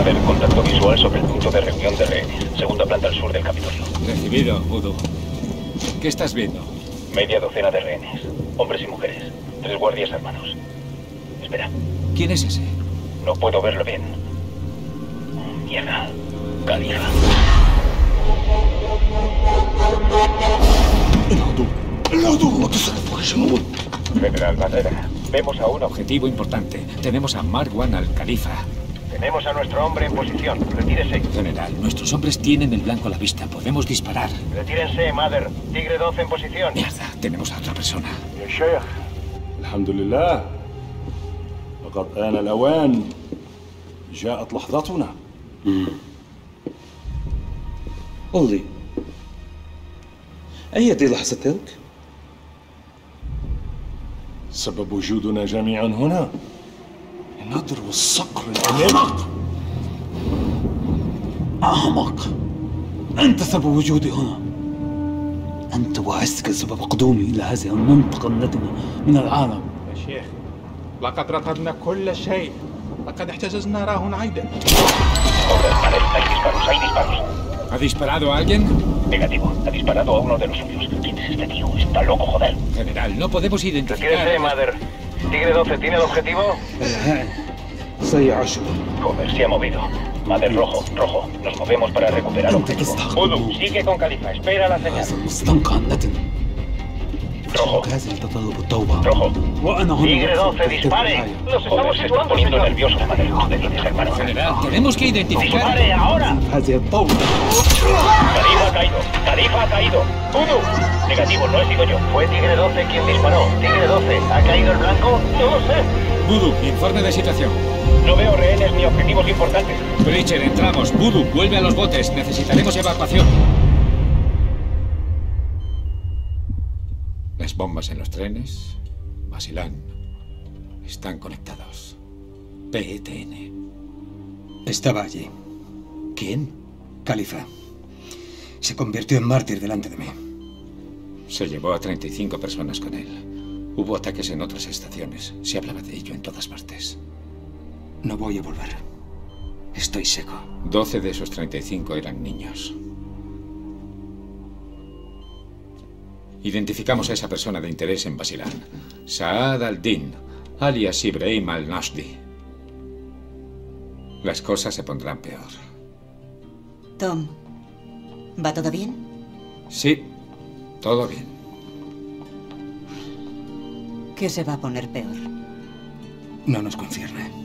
Mother, contacto visual sobre el punto de reunión de rehenes. Segunda planta al sur del Capitolio. Recibido, Voodoo. ¿Qué estás viendo? Media docena de rehenes. Hombres y mujeres. Tres guardias armados. Espera. ¿Quién es ese? No puedo verlo bien. Mierda. Califa. General Barrera, vemos a un Objetivo importante. Tenemos a Marwan al-Khalifa. Tenemos a nuestro hombre en posición. Retírese. General, nuestros hombres tienen el blanco a la vista. Podemos disparar. Retírense, Mother. Tigre 12 en posición. Mierda, tenemos a otra persona. يا شيخ الحمد لله لقد آن الأوان جاءت لحظتنا قل لي أية لحظة تلك؟ سبب وجودنا جميعا هنا ندر الصقر الأمامي أحمق أحمق أنت سبب وجودي هنا أنت وعزك سبب قدومي إلى هذه المنطقة النتنة من العالم يا شيخ لقد رقدنا كل شيء لقد احتجزنا راهن عيدا. ¿Ha disparado a alguien? Negativo. Ha disparado a uno de los suyos. ¿Quién es este tío? Está loco, joder. General, no podemos identificar. Retírese, Mother. Tigre 12, ¿tiene el objetivo? soy Ashur. Se ha movido. Madre rojo, rojo. Nos movemos para recuperar objetivo. Udu, sigue con Califa. Espera la señal. Rojo. Rojo. Y12, dispare. Nos estamos poniendo nerviosos, madre hermano. General, tenemos que identificar. ¡Dispare ahora! Califa ha caído. Califa ha caído. Udu. Negativo, no he sido yo. Fue Tigre 12 quien disparó. Tigre 12, ¿ha caído el blanco? No lo sé. Udu, informe de situación. No veo rehenes ni objetivos importantes. Breacher, entramos. Voodoo, vuelve a los botes. Necesitaremos evacuación. Las bombas en los trenes, Basilán, están conectados. PETN. Estaba allí. ¿Quién? Califa. Se convirtió en mártir delante de mí. Se llevó a 35 personas con él. Hubo ataques en otras estaciones. Se hablaba de ello en todas partes. No voy a volver. Estoy seco. 12 de esos 35 eran niños. Identificamos a esa persona de interés en Basilán. Saad al-Din, alias Ibrahim al-Nashdi. Las cosas se pondrán peor. Tom, ¿va todo bien? Sí, todo bien. ¿Qué se va a poner peor? No nos concierne.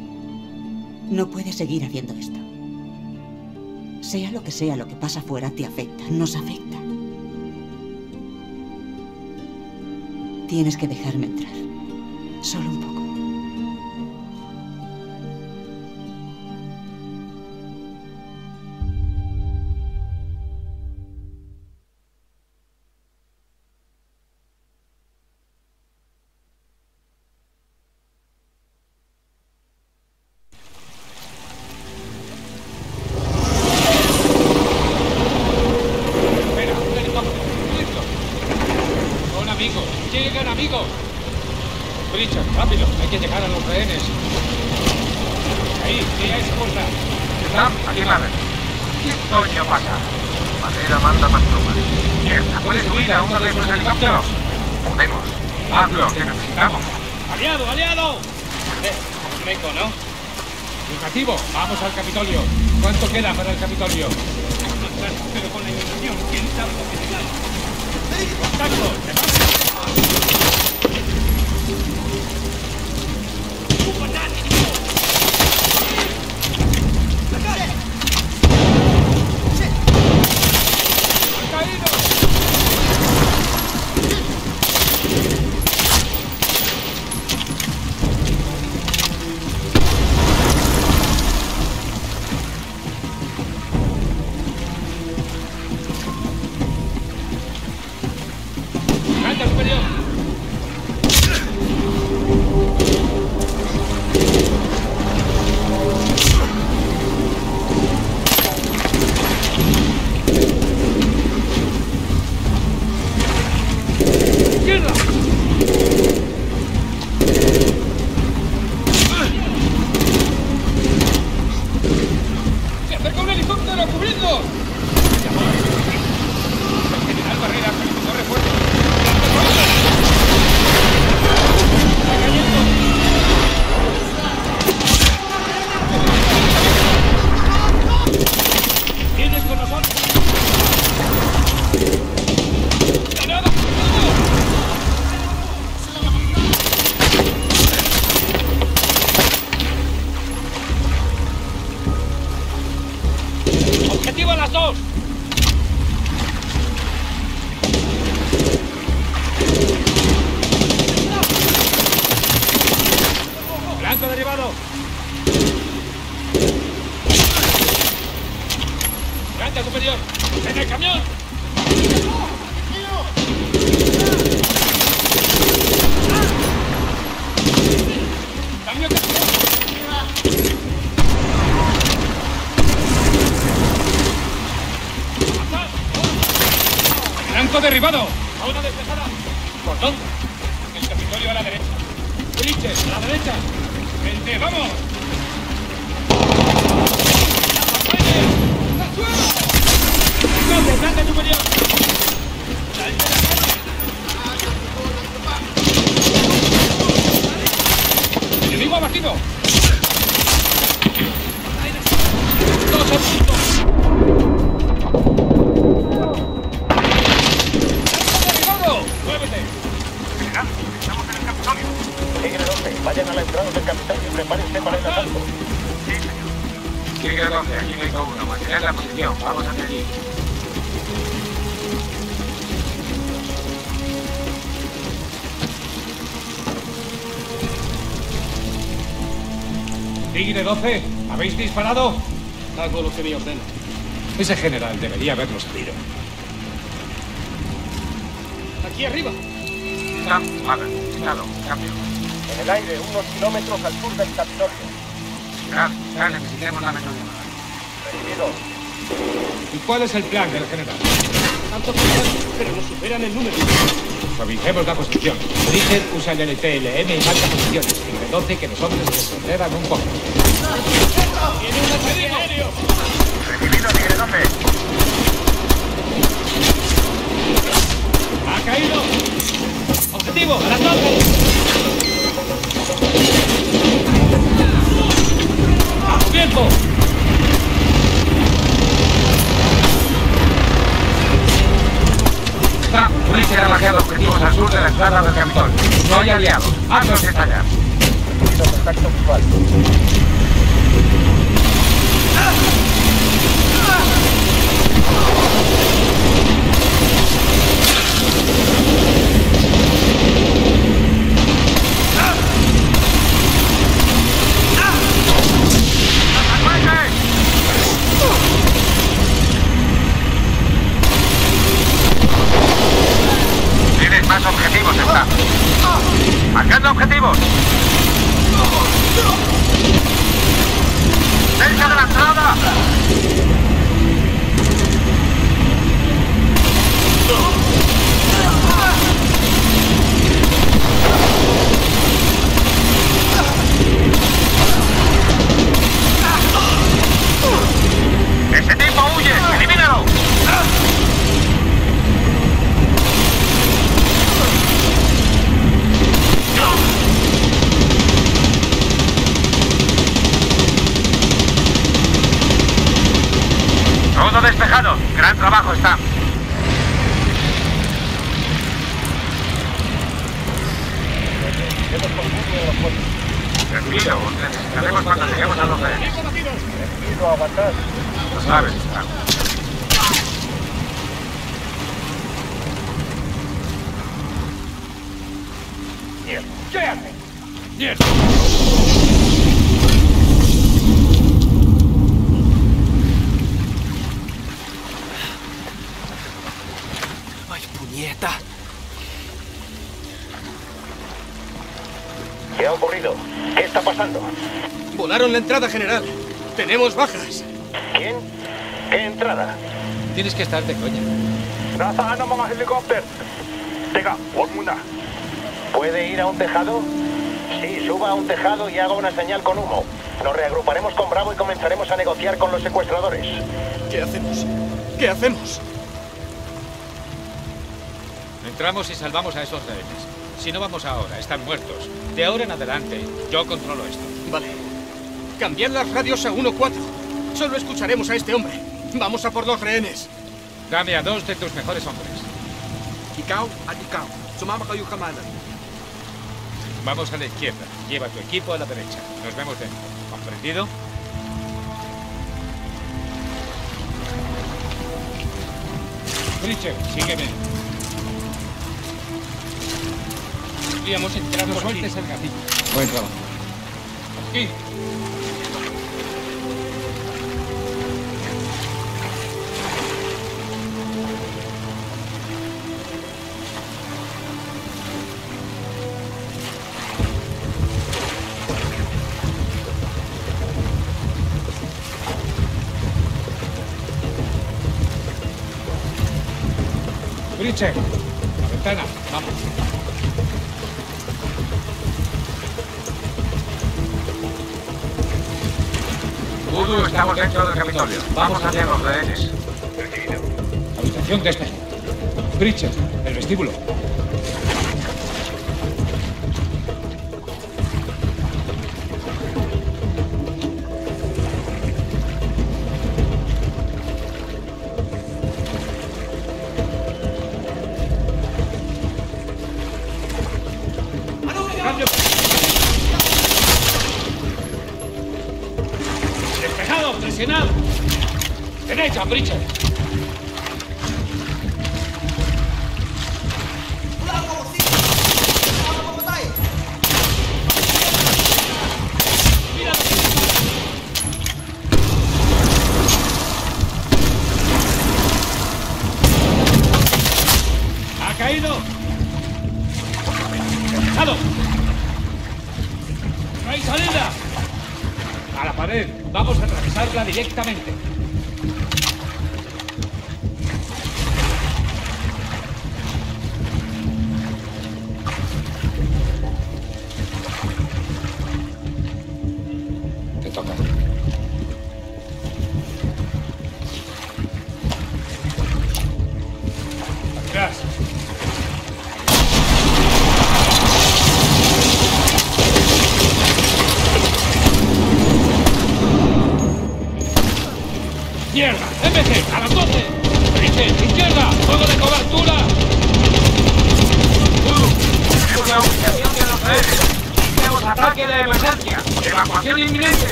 No puedes seguir haciendo esto. Sea lo que sea lo que pasa fuera, te afecta, nos afecta. Tienes que dejarme entrar. Solo un poco. Podemos. Hazlo, que necesitamos. ¡Aliado, aliado! Meco, ¿no? Negativo, vamos al Capitolio. ¿Cuánto queda para el Capitolio? Pero con la inundación, ¿quién sabe lo que tengan? ¡Contacto! Las ¿habéis disparado? Hago lo que me ordena. Ese general debería haberlo sabido. Aquí arriba. Sam, Hagan, estado, cambio. En el aire, unos kilómetros al sur del Capitolio. General, ya necesitemos la metodología. Recibido. ¿Y cuál es el plan del general? Tanto pero nos superan el número. Suavicemos la posición. Bridger usa el LTLM y marca posiciones. Tigre 12, que los hombres descontrolan un poco. ¡Tiene! Recibido, Tigre 12. ¡Ha caído! ¡Objetivo! ¡A las 12! ¡A ha objetivos al sur de la del. No hay aliados. Hazlos estallar. Contacto visual. Tienes más objetivos, Sam. Marcando objetivos. ¡Cerca de la entrada! ¡Ese tipo huye! ¡Elimínalo! Todo despejado. Gran trabajo, Sam. Tranquilo, necesitaremos cuando lleguemos a los rehenes. Recibido, avanzar. Lo sabes, Sam. Bien. ¿Qué hace? ¡Bien! ¡Ay, puñeta! ¿Qué ha ocurrido? ¿Qué está pasando? Volaron la entrada, general. Tenemos bajas. ¿Quién? ¿Qué entrada? Tienes que estar de coña. NASA mga helicóptero. Teka, huwag muna. ¿Puede ir a un tejado? Sí, suba a un tejado y haga una señal con humo. Nos reagruparemos con Bravo y comenzaremos a negociar con los secuestradores. ¿Qué hacemos? ¿Qué hacemos? Entramos y salvamos a esos rehenes. Si no vamos ahora, están muertos. De ahora en adelante, yo controlo esto. Vale. Cambiar las radios a 1-4. Solo escucharemos a este hombre. Vamos a por los rehenes. Dame a dos de tus mejores hombres. Ikaw at ikaw. Sumama kayo kamanan. Vamos a la izquierda. Lleva tu equipo a la derecha. Nos vemos dentro. ¿Comprendido? Richard, sígueme. Podríamos entrar por sueltes el gatillo. Buen trabajo. Aquí. Pritchard, la ventana, vamos. Voodoo, estamos dentro del Capitolio. Vamos hacia los rehenes. Habitación despejada. Pritchard, el vestíbulo. ¡Presionado! ¡Derecha, Pritchard! Directamente. Te toca.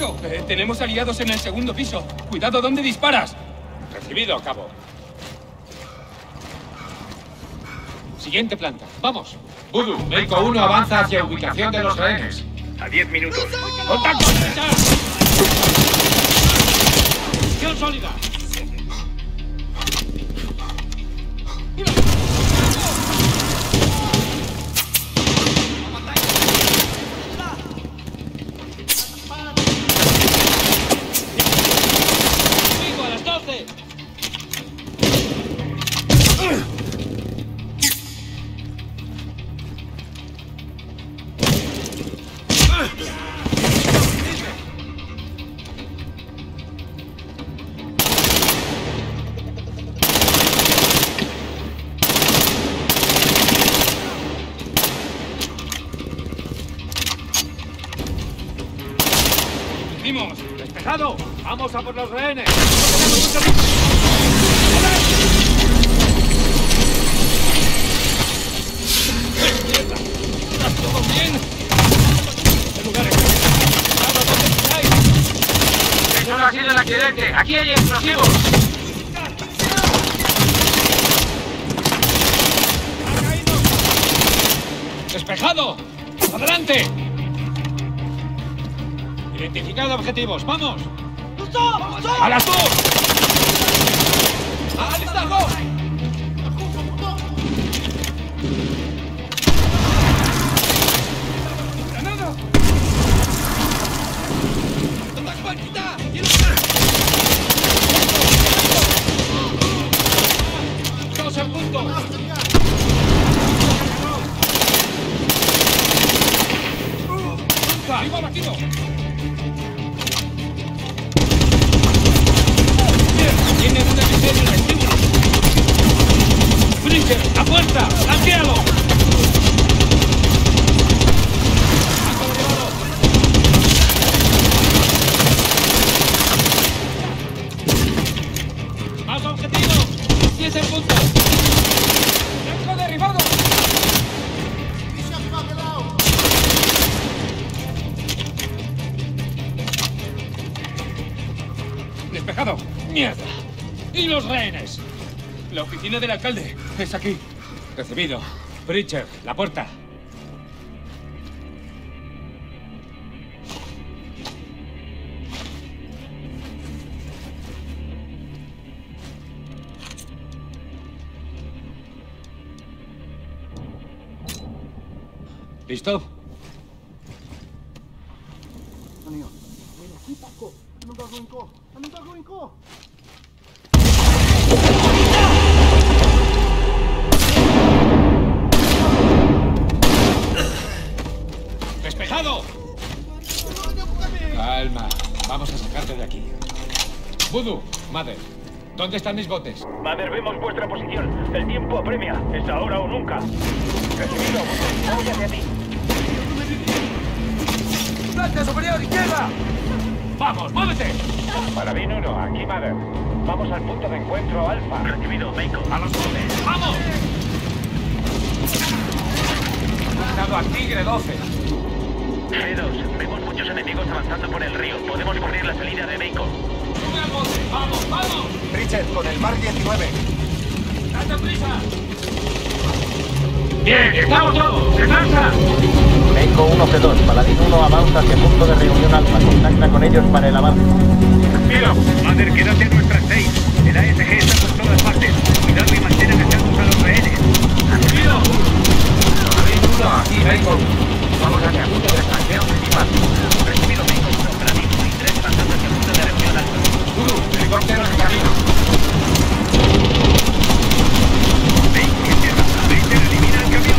Eh, tenemos aliados en el segundo piso. Cuidado, ¿dónde disparas? Recibido, cabo. Siguiente planta. Vamos. Voodoo, Médico 1 avanza hacia ubicación de los rehenes. A 10 minutos. ¡Contacto! ¡Acción sólida! Vamos a por los rehenes. ¿Estás todo bien? ¿Qué lugar es? ¿Dónde estáis? Eso no ha sido el accidente. Aquí hay explosivos. ¡Despejado! ¡Adelante! Identificado objetivos. ¡Vamos! ¡A las dos! ¡Alistado! ¡Todos en punto! Tiene una misión en el vestíbulo. ¡Bridger, la puerta! ¡Blanquéalo! Oficina del alcalde es aquí. Recibido. Pritchard, la puerta. ¿Listo? Voodoo, Mother, ¿dónde están mis botes? Mother, vemos vuestra posición. El tiempo apremia. Es ahora o nunca. Recibido. Voy hacia ti. ¡Planta superior izquierda! ¡Vamos, muévete! Paladín 1, aquí Mother. Vamos al punto de encuentro Alfa. Recibido, Bacon. ¡A los botes! ¡Vamos! Estado a Tigre 12. G2, vemos muchos enemigos avanzando por el río. Podemos cubrir la salida de Bacon. Richard, con el Mark 19. ¡Date prisa! Bien, estamos todos. ¡Se lanza! Eco 1 G2, Paladín 1 avanza hacia punto de reunión Alfa. Contacta con ellos para el avance. Mira, Mother, quédate a nuestras 6. El ASG está por todas partes. Cuidado y mantener atentos a los rehenes. ¡Recibido! Paladín 1, aquí, Bacon. Vamos hacia punto de extracción principal. Recibido, Bacon. Paladín 1 y 3 pasando hacia punto de reunión Alfa. Voodoo, helicóptero en camino. Bacon en tierra. Baker elimina el camión.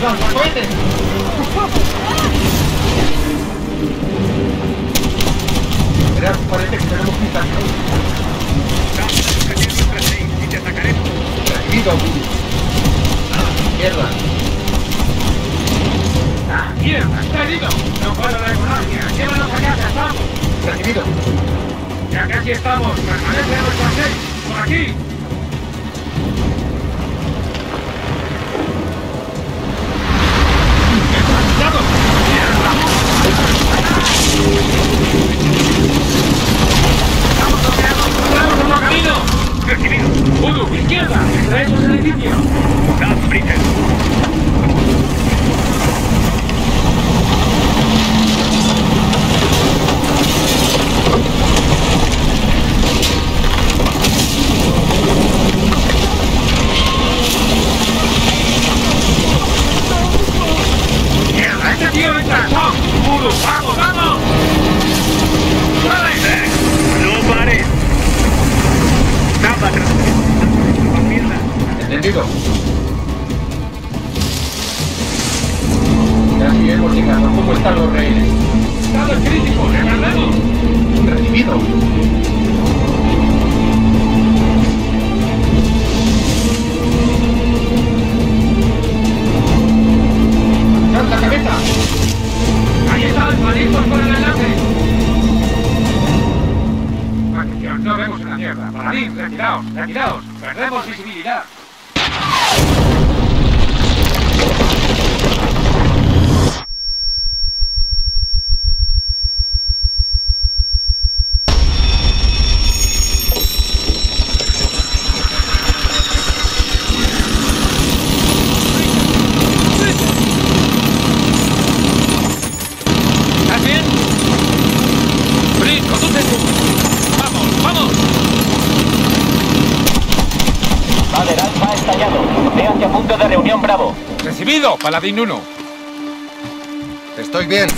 Verás, parece que tenemos un tanque. Vamos a sujetar nuestras 6 y te atacaremos. Recibido. Mierda. ¡Ah, mierda! ¡Está! ¡No puedo regulancia! ¡Llévanos a casa! ¡Vamos! Recibido. Ya casi estamos. Permanece a nuestra. ¡Por aquí! Budu, gdje da? Reću se vidjeti. Da, sprite. ¡Ahí están, malditos con el enlace! Maldición, no vemos una mierda. Paladín, retiraos, retiraos. Perdemos visibilidad. ¿Estás bien? Brick, conduce tú. Vamos, vamos. Vale, el alfa ha estallado. Ve hacia punto de reunión Bravo. Recibido, Paladín 1. Estoy bien.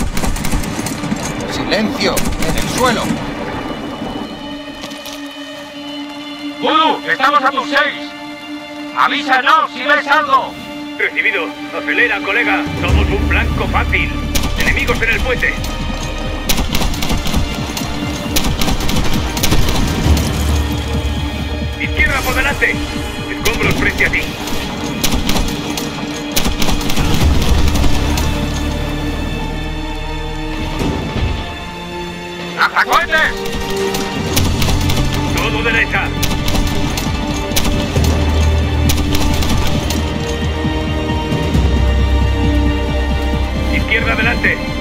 Silencio. En el suelo. ¡Bulu! ¡Estamos a tus seis! ¡Avísanos si ves algo! Recibido. Acelera, colega. Somos un blanco fácil. Enemigos en el puente. Izquierda por delante. Escombros frente a ti. ¡Lanzacohetes! Todo derecha. Izquierda adelante.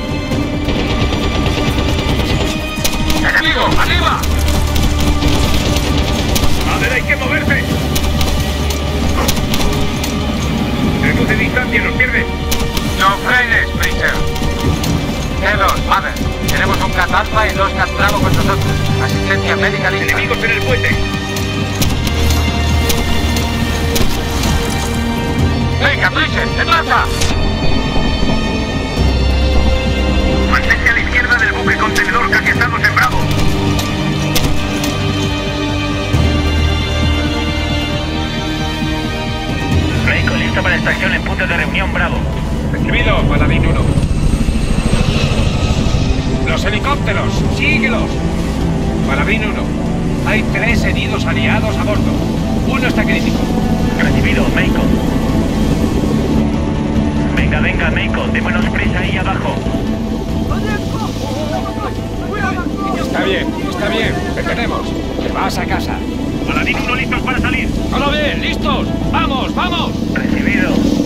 Paladín 1. Hay tres heridos aliados a bordo. Uno está crítico. Recibido, Meiko. Venga, venga, Meiko, démonos prisa ahí abajo. Está bien, está bien. Te tenemos. Te vas a casa. Paladín 1 listos para salir. ¡No lo ve! ¡Listos! ¡Vamos, vamos! Recibido.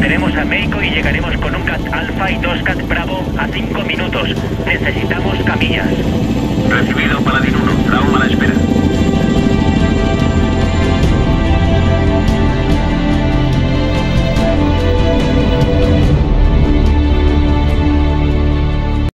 Tenemos a Meiko y llegaremos con un Cat Alfa y dos Cat Bravo a 5 minutos. Necesitamos camillas. Recibido, Paladín 1. Trauma a la espera.